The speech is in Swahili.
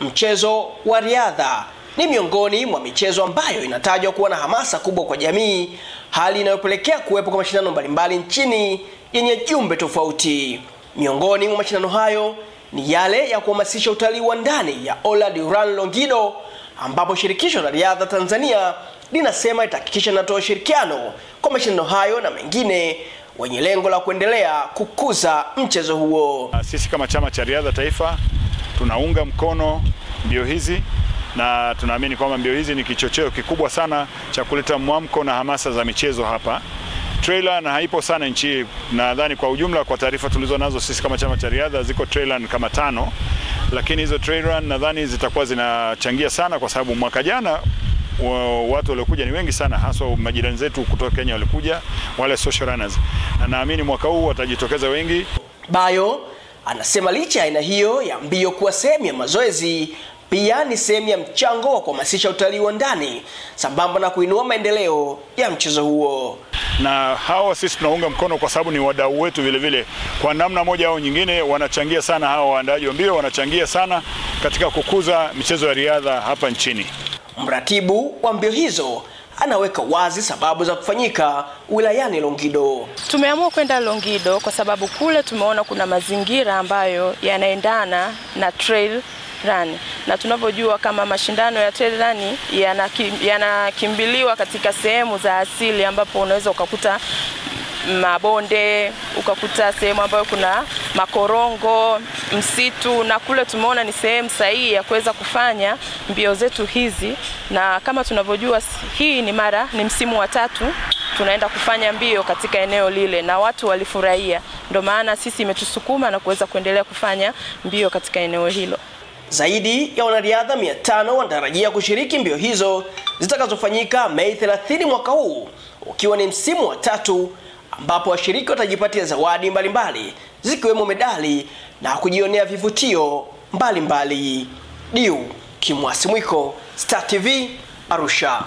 Mchezo wa riadha ni miongoni mwa michezo ambayo inatajwa kuwa na hamasa kubwa kwa jamii, hali inayopelekea kuwepo kwa mashindano mbalimbali nchini yenye jumbe tofauti. Miongoni mwa mashindano hayo ni yale ya kuhamasisha utalii wa ndani ya Ola Duran Longido, ambapo shirikisho la riadha Tanzania linasema itahakikisha linatoa ushirikiano kwa mashindano hayo na mengine wenye lengo la kuendelea kukuza mchezo huo. Sisi kama chama cha riadha taifa tunaunga mkono mbio hizi na tunaamini kwamba mbio hizi ni kichocheo kikubwa sana cha kuleta mwamko na hamasa za michezo hapa. Trailer na haipo sana nchi, nadhani kwa ujumla, kwa taarifa tulizo nazo sisi kama chama cha riadha, ziko trailer kama tano, lakini hizo trailer nadhani zitakuwa zinachangia sana, kwa sababu mwaka jana watu waliokuja ni wengi sana, haswa majirani zetu kutoka Kenya walikuja, wale social runners, na naamini mwaka huu watajitokeza wengi. Bayo anasema licha ya aina hiyo ya mbio kuwa sehemu ya mazoezi, pia ni sehemu ya mchango wa kuhamasisha utalii wa ndani sambamba na kuinua maendeleo ya mchezo huo. Na hawa sisi tunaunga mkono kwa sababu ni wadau wetu vile vile, kwa namna moja au nyingine wanachangia sana. Hawa waandaaji wa mbio wanachangia sana katika kukuza michezo ya riadha hapa nchini. Mratibu wa mbio hizo anaweka wazi sababu za kufanyika wilayani Longido. Tumeamua kwenda Longido kwa sababu kule tumeona kuna mazingira ambayo yanaendana na trail run, na tunavyojua kama mashindano ya trail run yanakimbiliwa yana katika sehemu za asili ambapo unaweza ukakuta mabonde ukakuta sehemu ambayo kuna makorongo, msitu, na kule tumeona ni sehemu sahihi ya kuweza kufanya mbio zetu hizi, na kama tunavyojua hii ni mara ni msimu wa tatu tunaenda kufanya mbio katika eneo lile, na watu walifurahia, ndio maana sisi imetusukuma na kuweza kuendelea kufanya mbio katika eneo hilo. Zaidi ya wanariadha 500 wanatarajia kushiriki mbio hizo zitakazofanyika Mei 30 mwaka huu, ukiwa ni msimu wa tatu ambapo washiriki watajipatia zawadi mbalimbali zikiwemo medali na kujionea vivutio mbalimbali. Diu Kimwasi Mwiko, Star TV, Arusha.